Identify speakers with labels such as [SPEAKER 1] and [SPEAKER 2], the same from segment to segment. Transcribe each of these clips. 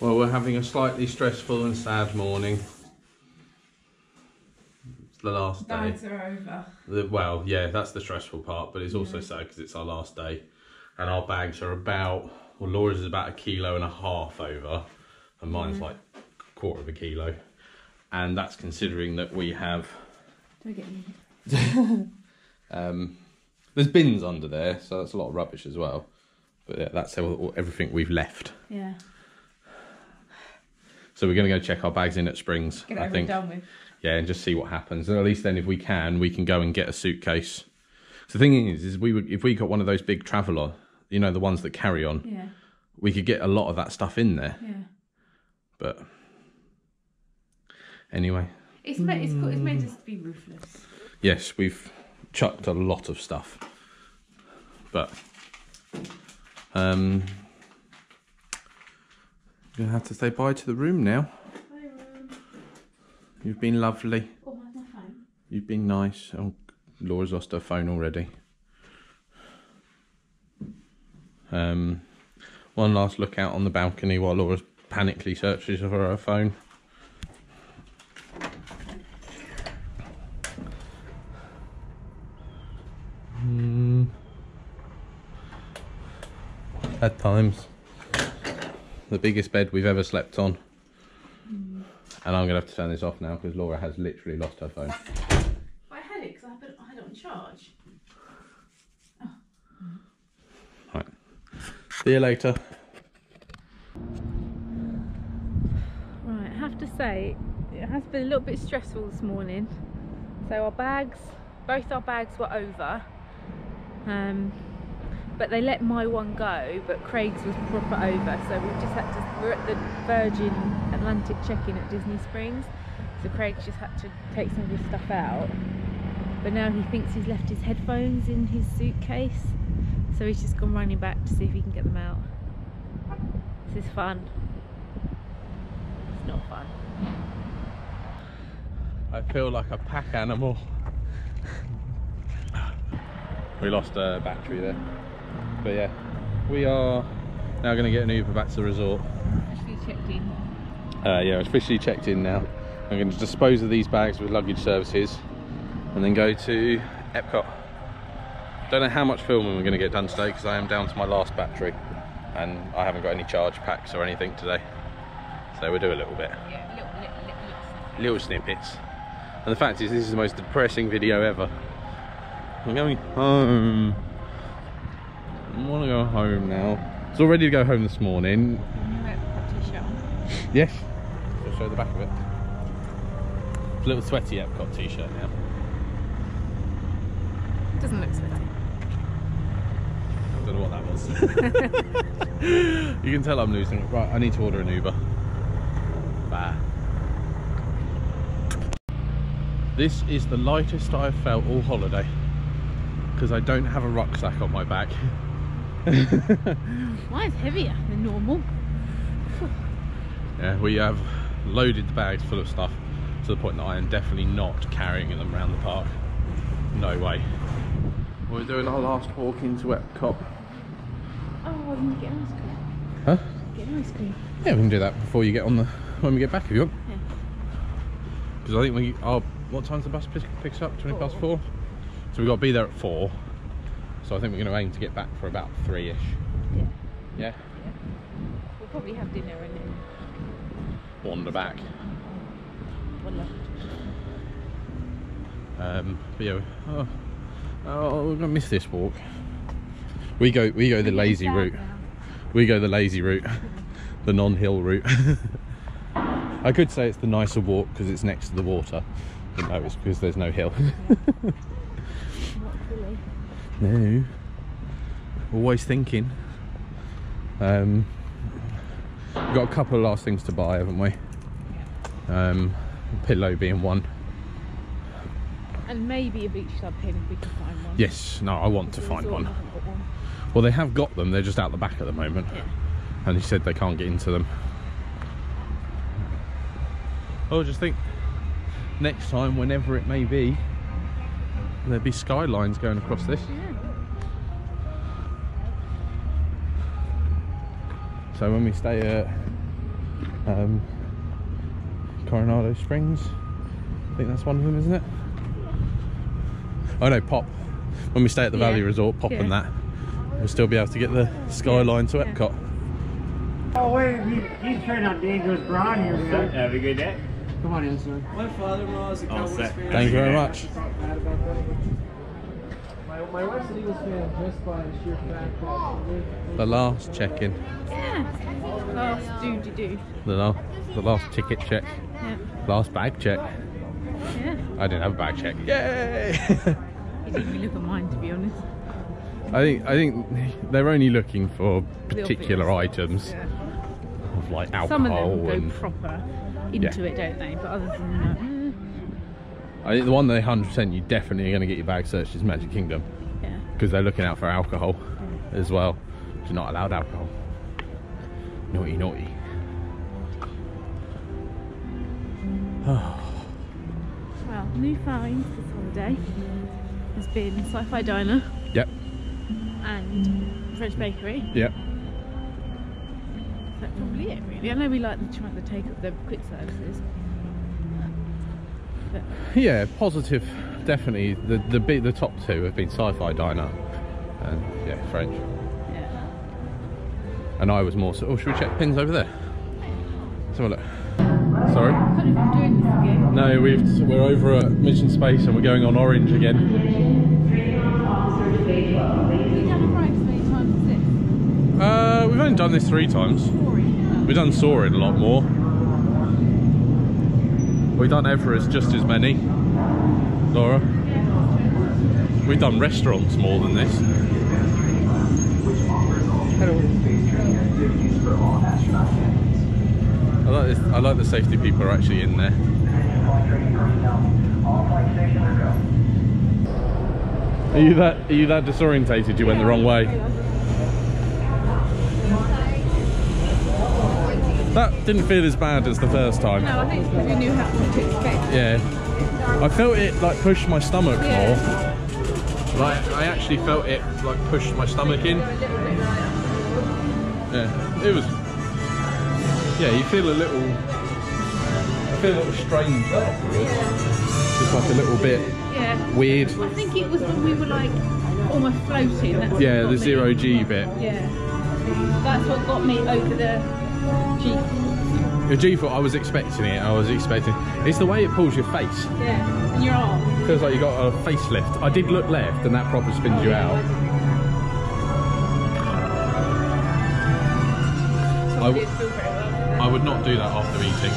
[SPEAKER 1] Well, we're having a slightly stressful and sad morning. It's the last day.
[SPEAKER 2] Bags are over.
[SPEAKER 1] The, well, yeah, that's the stressful part, but it's also
[SPEAKER 2] Yeah.
[SPEAKER 1] sad because it's our last day, and our bags are about. Well, Laura's is about a kilo and a half over, and mine's like a quarter of a kilo, and that's considering that we have.
[SPEAKER 2] Do I get?
[SPEAKER 1] Um, there's bins under there, so that's a lot of rubbish as well. But yeah, that's everything we've left.
[SPEAKER 2] Yeah.
[SPEAKER 1] So we're going to go check our bags in at Springs. I think.
[SPEAKER 2] done with.
[SPEAKER 1] Yeah, and just see what happens. And at least then, if we can, we can go and get a suitcase. So the thing is, is we would if we got one of those big traveller, you know, the ones that carry on,
[SPEAKER 2] Yeah.
[SPEAKER 1] we could get a lot of that stuff in there.
[SPEAKER 2] Yeah.
[SPEAKER 1] But anyway,
[SPEAKER 2] It's meant. It's, it's meant just to be ruthless.
[SPEAKER 1] yes, we've chucked a lot of stuff. But um, gonna have to say bye to the room now. Bye, You've been lovely.
[SPEAKER 2] Oh, my phone?
[SPEAKER 1] You've been nice. Oh, Laura's lost her phone already. Um, one last look out on the balcony while Laura panically searches for her phone. Hmm. At times, the biggest bed we've ever slept on. And I'm gonna have to turn this off now because Laura has literally lost her phone.
[SPEAKER 2] I had it because I, had it- I had it on charge.
[SPEAKER 1] Right. See you later.
[SPEAKER 2] Right, I have to say, it has been a little bit stressful this morning. So our bags, both our bags were over. Um, but they let my one go, but Craig's was proper over. So we just had to, we're at the Virgin Atlantic check-in at Disney Springs. So Craig just had to take some of his stuff out. But now he thinks he's left his headphones in his suitcase. So he's just gone running back to see if he can get them out. This is fun. It's not fun.
[SPEAKER 1] I feel like a pack animal. we lost a battery there. But yeah, we are now going to get an Uber back to the resort.
[SPEAKER 2] Actually checked in.
[SPEAKER 1] Uh, yeah, officially checked in now. I'm going to dispose of these bags with luggage services and then go to Epcot. Don't know how much filming we're going to get done today because I am down to my last battery and I haven't got any charge packs or anything today. So we'll do a little bit.
[SPEAKER 2] Yeah, little, little, little,
[SPEAKER 1] little snippets. And the fact is, this is the most depressing video ever. I'm going home. I want to go home now. It's all ready to go home this morning. Yes. I'll show the back of it. It's a little sweaty Epcot t-shirt now.
[SPEAKER 2] It doesn't look sweaty.
[SPEAKER 1] I don't know what that was. you can tell I'm losing it. Right, I need to order an Uber. Bye. This is the lightest I've felt all holiday because I don't have a rucksack on my back.
[SPEAKER 2] Mine's heavier than normal.
[SPEAKER 1] Yeah, we have loaded the bags full of stuff to the point that I am definitely not carrying them around the park. No way. We're doing our last walk into Epcot.
[SPEAKER 2] Oh, I can get ice cream.
[SPEAKER 1] Huh?
[SPEAKER 2] Get ice cream.
[SPEAKER 1] Yeah, we can do that before you get on the when we get back if you want.
[SPEAKER 2] Yeah.
[SPEAKER 1] Because I think we are. What time's the bus pick, picks up? Twenty past
[SPEAKER 2] Four.
[SPEAKER 1] four. So we've got to be there at four. So I think we're going to aim to get back for about three-ish.
[SPEAKER 2] Yeah.
[SPEAKER 1] Yeah.
[SPEAKER 2] We'll probably have dinner and then
[SPEAKER 1] Wander back.
[SPEAKER 2] left.
[SPEAKER 1] Um, but yeah, oh, oh, we're gonna miss this walk. We go, we go the lazy route. We go the lazy route, the non-hill route. I could say it's the nicer walk because it's next to the water, but no, it's because there's no hill.
[SPEAKER 2] Not
[SPEAKER 1] no, always thinking. Um, we've got a couple of last things to buy, haven't we? Um, pillow being one.
[SPEAKER 2] And maybe a beach club pin if we can find one.
[SPEAKER 1] Yes, no, I want to find one.
[SPEAKER 2] one.
[SPEAKER 1] Well, they have got them. They're just out the back at the moment,
[SPEAKER 2] Yeah.
[SPEAKER 1] and he said they can't get into them. Oh, just think next time, whenever it may be, there'll be skylines going across this.
[SPEAKER 2] Yeah.
[SPEAKER 1] So when we stay at Um, Coronado Springs. I think that's one of them, isn't it? Oh no, Pop. When we stay at the
[SPEAKER 2] Yeah.
[SPEAKER 1] Valley Resort, Pop and that, we'll still be able to get the skyline to
[SPEAKER 2] Yeah.
[SPEAKER 1] Epcot.
[SPEAKER 3] Oh wait, he, he's trying out dangerous Braun here tonight.
[SPEAKER 4] Have a good day.
[SPEAKER 3] Come on in, sir.
[SPEAKER 5] My father-in-law is a
[SPEAKER 4] All
[SPEAKER 5] Cowboys fan.
[SPEAKER 1] Thank you very much.
[SPEAKER 5] My, my wife's an Eagles fan just by sheer fact that
[SPEAKER 1] The last check-in,
[SPEAKER 2] Yeah. Last doody do.
[SPEAKER 1] the last, the last ticket check,
[SPEAKER 2] Yeah.
[SPEAKER 1] last bag check.
[SPEAKER 2] Yeah.
[SPEAKER 1] I didn't have a bag check. Yay!
[SPEAKER 2] You didn't even look at mine to be honest.
[SPEAKER 1] I think I think they're only looking for particular items
[SPEAKER 2] Yeah.
[SPEAKER 1] of like
[SPEAKER 2] Some of
[SPEAKER 1] alcohol
[SPEAKER 2] them go
[SPEAKER 1] and
[SPEAKER 2] proper into it, don't they? But others than that, eh,
[SPEAKER 1] I think the one they 100% you definitely are going to get your bag searched is Magic Kingdom
[SPEAKER 2] yeah.
[SPEAKER 1] Because they're looking out for alcohol as well. You're not allowed alcohol. Naughty, naughty.
[SPEAKER 2] Well, new finds this holiday has been Sci-Fi Diner
[SPEAKER 1] Yep,
[SPEAKER 2] and French Bakery.
[SPEAKER 1] yep.
[SPEAKER 2] That's probably it, really. I know we like the take up the quick services. But
[SPEAKER 1] Yeah, positive. Definitely. The the bit the top two have been Sci-Fi Diner and yeah French.
[SPEAKER 2] yeah.
[SPEAKER 1] And I was more so. Oh, should we check pins over there? Let's have a look. Sorry.
[SPEAKER 2] I don't know if I'm doing this again.
[SPEAKER 1] No, we've we're over at Mission Space and we're going on Orange again.
[SPEAKER 2] We done rice many times as this.
[SPEAKER 1] Uh, we've only done this three times. We've done Soaring a lot more. We've done Everest just as many. Laura. We've done restaurants more than this. I like this. I like the safety people are actually in there. Are you that? Are you that disorientated? You went the wrong way. That didn't feel as bad as the first time.
[SPEAKER 2] No, I think it's because we knew how what to expect.
[SPEAKER 1] Yeah. I felt it like push my stomach
[SPEAKER 2] Yeah.
[SPEAKER 1] more. Like I actually felt it like push my stomach in. Yeah. It was Yeah, you feel a little I feel a little strange afterwards. Just like a little bit
[SPEAKER 2] Yeah.
[SPEAKER 1] weird.
[SPEAKER 2] I think it was when we were like almost floating. That's
[SPEAKER 1] Yeah, the
[SPEAKER 2] me.
[SPEAKER 1] zero G bit.
[SPEAKER 2] Yeah. That's what got me over the G.
[SPEAKER 1] Your G foot I was expecting it, I was expecting it's the way it pulls your face.
[SPEAKER 2] Yeah. And your arm.
[SPEAKER 1] Feels like you got a facelift. I did look left and that proper spins you out. I w-
[SPEAKER 2] Didn't feel very well.
[SPEAKER 1] I would not do that after eating.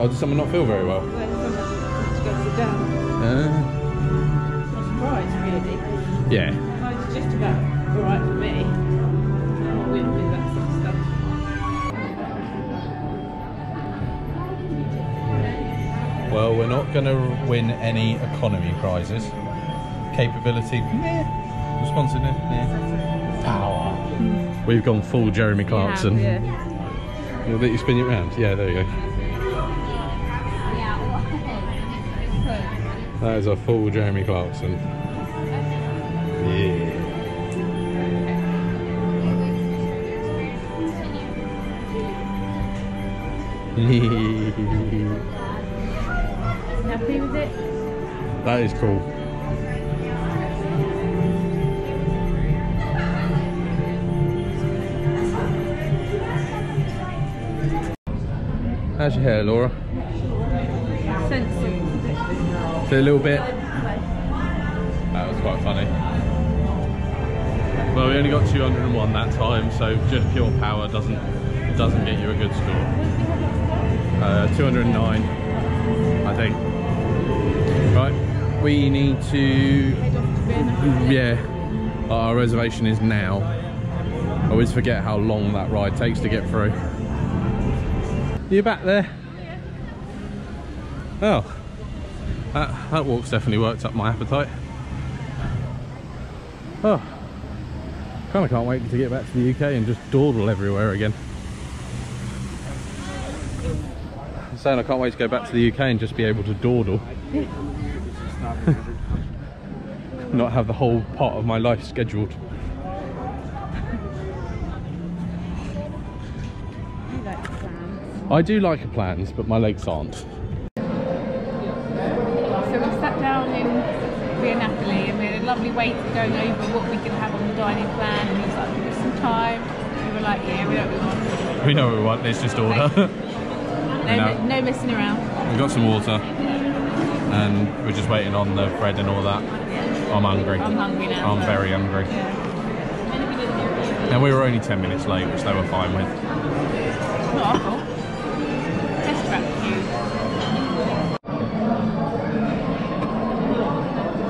[SPEAKER 1] Oh, does someone not feel very well?
[SPEAKER 2] Well, sometimes you go sit down.
[SPEAKER 1] Uh,
[SPEAKER 2] I'm surprised, really.
[SPEAKER 1] yeah.
[SPEAKER 2] Just about
[SPEAKER 1] not going to win any economy prizes. Capability, meh. Responsiveness, meh. Power. We've gone full Jeremy Clarkson.
[SPEAKER 2] Yeah, yeah.
[SPEAKER 1] Will let you spin it round? Yeah, there you go. That is a full Jeremy Clarkson. Yeah.
[SPEAKER 2] Happy with it?
[SPEAKER 1] that is cool. How's your hair, Laura?
[SPEAKER 2] Sensible.
[SPEAKER 1] Feel a little bit. That was quite funny. Well, we only got 201 that time, so just pure power doesn't doesn't get you a good score. Uh, 209, I think. Right, we need to.
[SPEAKER 2] Head off to Vienna.
[SPEAKER 1] Yeah, our reservation is now. I always forget how long that ride takes to get through. You back there? Oh, that, that walk's definitely worked up my appetite. Oh, kind of can't wait to get back to the UK and just dawdle everywhere again. I'm saying I can't wait to go back to the UK and just be able to dawdle. Not have the whole part of my life scheduled.
[SPEAKER 2] You like the sound.
[SPEAKER 1] I do like plans, but my legs aren't.
[SPEAKER 2] So we sat down in Via Napoli and we had a lovely wait going over what we could have on the dining plan and he was like, give us some time. We were like, yeah, we know what we want.
[SPEAKER 1] We know what we want, let's just order.
[SPEAKER 2] No,
[SPEAKER 1] No.
[SPEAKER 2] no messing around.
[SPEAKER 1] We've got some water and we're just waiting on the bread and all that. I'm hungry.
[SPEAKER 2] I'm hungry now.
[SPEAKER 1] I'm very hungry. And we were only 10 minutes late, which they were fine with.
[SPEAKER 2] Not our fault. Test track.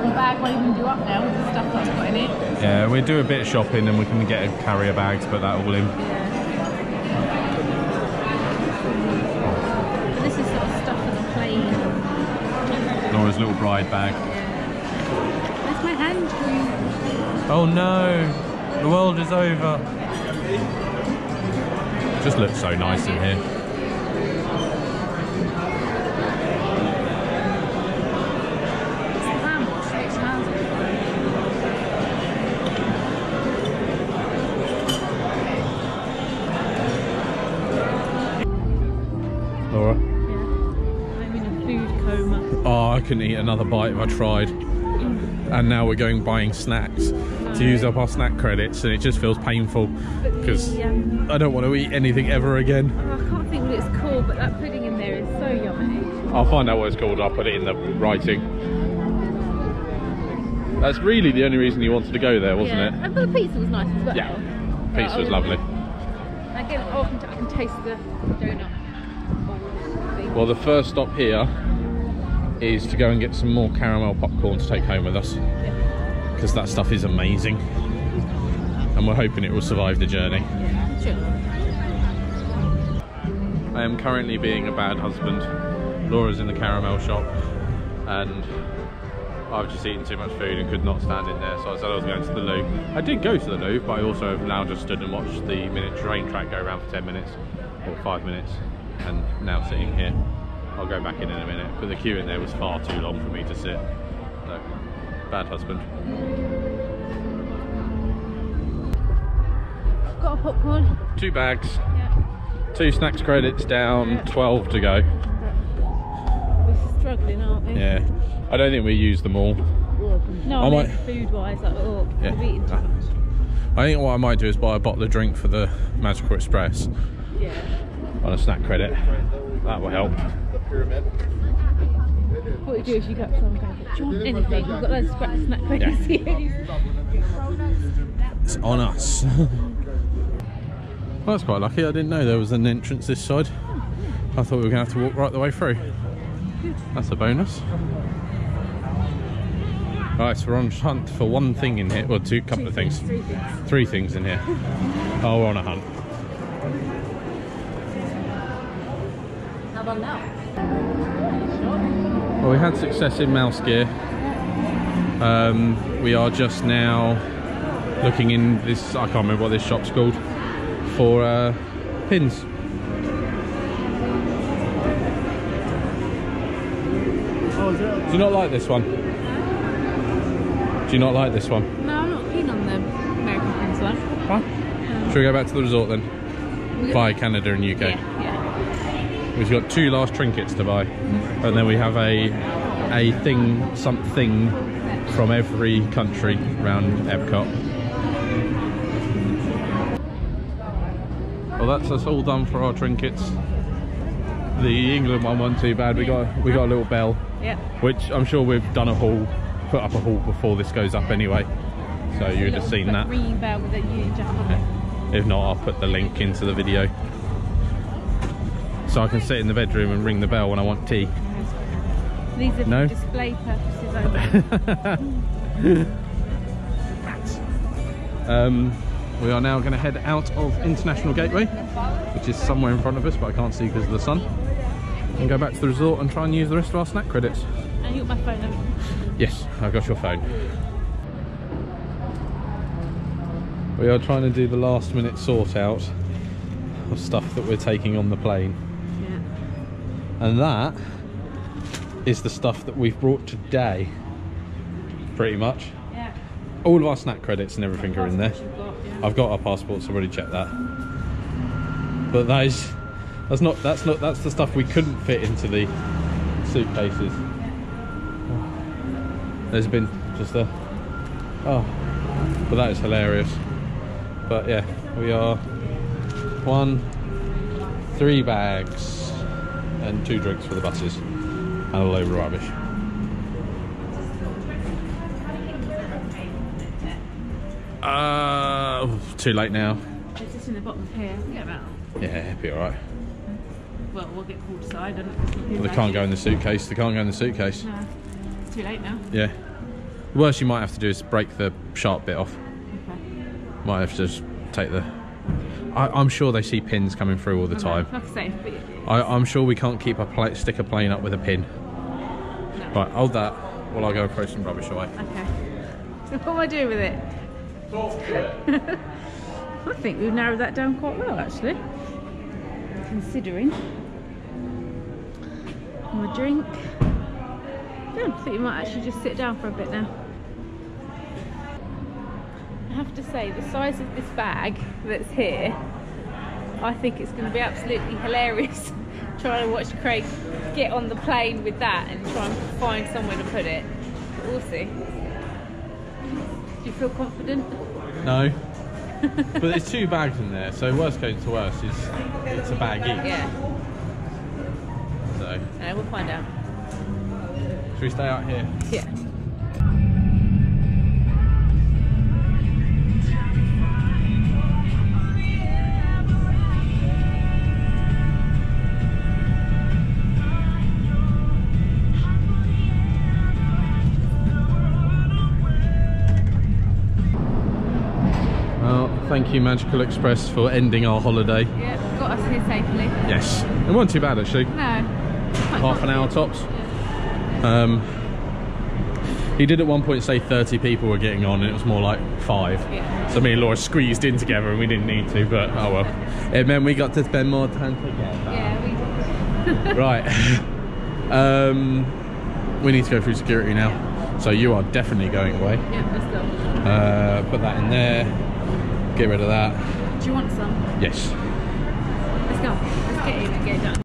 [SPEAKER 2] The bag won't even do up now with the stuff that's got in it.
[SPEAKER 1] Yeah, we'll do a bit of shopping and we can get a carrier bag to put that all in. Little bride bag.
[SPEAKER 2] That's my hand.
[SPEAKER 1] Oh no, the world is over. Just looks so nice in here. Couldn't eat another bite if I tried. And now we're going buying snacks to use up our snack credits, and it just feels painful because
[SPEAKER 2] um,
[SPEAKER 1] I don't want to eat anything ever again.
[SPEAKER 2] Oh, I can't think what it's called, but that pudding in there is so yummy.
[SPEAKER 1] I'll find out what it's called. I'll put it in the writing. That's really the only reason you wanted to go there, wasn't
[SPEAKER 2] yeah.
[SPEAKER 1] it?
[SPEAKER 2] And but the pizza was nice as well.
[SPEAKER 1] Yeah.
[SPEAKER 2] Oh,
[SPEAKER 1] Pizza was lovely.
[SPEAKER 2] Again, I can, I can taste the donut.
[SPEAKER 1] Well, the first stop here is to go and get some more caramel popcorn to take home with us because that stuff is amazing. And we're hoping it will survive the journey.
[SPEAKER 2] Sure.
[SPEAKER 1] I am currently being a bad husband. Laura's in the caramel shop and I've just eaten too much food and could not stand in there, so I said I was going to the loo. I did go to the loo, but I also have now just stood and watched the miniature train track go around for 10 minutes or 5 minutes and now sitting here. I'll go back in in a minute, but the queue in there was far too long for me to sit. So, bad husband.
[SPEAKER 2] Got a popcorn.
[SPEAKER 1] Two bags,
[SPEAKER 2] Yeah.
[SPEAKER 1] two snacks credits down, 12 to go.
[SPEAKER 2] We're struggling, aren't we?
[SPEAKER 1] Yeah, I don't think we used them all.
[SPEAKER 2] No,
[SPEAKER 1] I
[SPEAKER 2] I
[SPEAKER 1] might-
[SPEAKER 2] food-wise, like, oh,
[SPEAKER 1] Yeah.
[SPEAKER 2] we've eaten too much.
[SPEAKER 1] I think what I might do is buy a bottle of drink for the Magical Express
[SPEAKER 2] Yeah.
[SPEAKER 1] on a snack credit. That will help.
[SPEAKER 2] What you do is you go up to someone and do you want anything? We've got loads of scratch snack credits here.
[SPEAKER 1] It's on us. well, that's quite lucky. I didn't know there was an entrance this side. I thought we were going to have to walk right the way through. That's a bonus. Right, so we're on a hunt for one thing in here. Well, two, couple of things.
[SPEAKER 2] Three things.
[SPEAKER 1] Three things in here. Oh, we're on a hunt.
[SPEAKER 2] How about now?
[SPEAKER 1] Well, we had success in MouseGear. Um, we are just now looking in this, I can't remember what this shop's called, for uh, pins. Do you not like this one? Do you not like this one?
[SPEAKER 2] No, I'm not keen on the American Prince one.
[SPEAKER 1] Should we go back to the resort then? Buy Canada and UK.
[SPEAKER 2] Yeah.
[SPEAKER 1] We've got two last trinkets to buy, and then we have a a thing something from every country around Epcot. Well, that's us all done for our trinkets. The England one wasn't too bad. We got we got a little bell,
[SPEAKER 2] Yeah.
[SPEAKER 1] which I'm sure we've done a haul, put up a haul before this goes up anyway. So you would have seen that.
[SPEAKER 2] Ringing bell with a Union Jack.
[SPEAKER 1] If not, I'll put the link into the video. So I can sit in the bedroom and ring the bell when I want tea.
[SPEAKER 2] These are
[SPEAKER 1] No?
[SPEAKER 2] for display purposes only.
[SPEAKER 1] Um, we are now going to head out of International Gateway, which is somewhere in front of us, but I can't see because of the sun, and go back to the resort and try and use the rest of our snack credits.
[SPEAKER 2] and you got my phone haven't?
[SPEAKER 1] Yes, I've got your phone. We are trying to do the last minute sort out of stuff that we're taking on the plane. And that is the stuff that we've brought today, pretty much.
[SPEAKER 2] Yeah.
[SPEAKER 1] All of our snack credits and everything are in there.
[SPEAKER 2] Got, yeah.
[SPEAKER 1] I've got our passports, I've already checked that. But that is That's not. That's not. That's the stuff we couldn't fit into the suitcases. There's been just a. Oh, but that is hilarious. But yeah, we are one, three bags, and two drinks for the buses, and a load of rubbish. Uh, too late now.
[SPEAKER 2] It's just in the bottom of here. We'll get about.
[SPEAKER 1] Yeah, be alright.
[SPEAKER 2] Well, we'll get pulled aside. And
[SPEAKER 1] Well, they can't go in the suitcase. They can't go in the suitcase.
[SPEAKER 2] No, it's too late now.
[SPEAKER 1] Yeah. The worst you might have to do is break the sharp bit off.
[SPEAKER 2] Okay.
[SPEAKER 1] Might have to just take the. I, I'm sure they see pins coming through all the uh-huh, time.
[SPEAKER 2] Like I say, but
[SPEAKER 1] I, I'm sure we can't keep a pla stick a plane up with a pin.
[SPEAKER 2] no.
[SPEAKER 1] Right, hold that while I go throw some rubbish away.
[SPEAKER 2] Okay. What am I doing with it? I think we've narrowed that down quite well, actually. Considering. My drink. Yeah, I think we might actually just sit down for a bit now. Have to say, the size of this bag that's here, I think it's going to be absolutely hilarious trying to watch Craig get on the plane with that and try and find somewhere to put it. But we'll see. Do you feel confident?
[SPEAKER 1] No. but there's two bags in there, so worst comes to worst is it's a bag each.
[SPEAKER 2] Yeah.
[SPEAKER 1] So,
[SPEAKER 2] No, we'll find out.
[SPEAKER 1] should we stay out here?
[SPEAKER 2] Yeah.
[SPEAKER 1] Thank you Magical Express for ending our holiday.
[SPEAKER 2] Yeah, got us here safely.
[SPEAKER 1] Yes. It wasn't too bad actually.
[SPEAKER 2] No.
[SPEAKER 1] half an hour tops. Um, he did at one point say 30 people were getting on, and it was more like five.
[SPEAKER 2] Yeah.
[SPEAKER 1] So me and Laura squeezed in together, and we didn't need to, but oh well. It meant we got to spend more time together.
[SPEAKER 2] Yeah, we
[SPEAKER 1] Right. um, we need to go through security now. So you are definitely going away.
[SPEAKER 2] Yeah, let's go.
[SPEAKER 1] Uh, put that in there. Get rid of that.
[SPEAKER 2] Do you want some?
[SPEAKER 1] Yes.
[SPEAKER 2] Let's go. Let's get in and get it done.